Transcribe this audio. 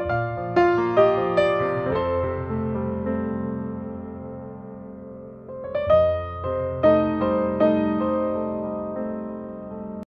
you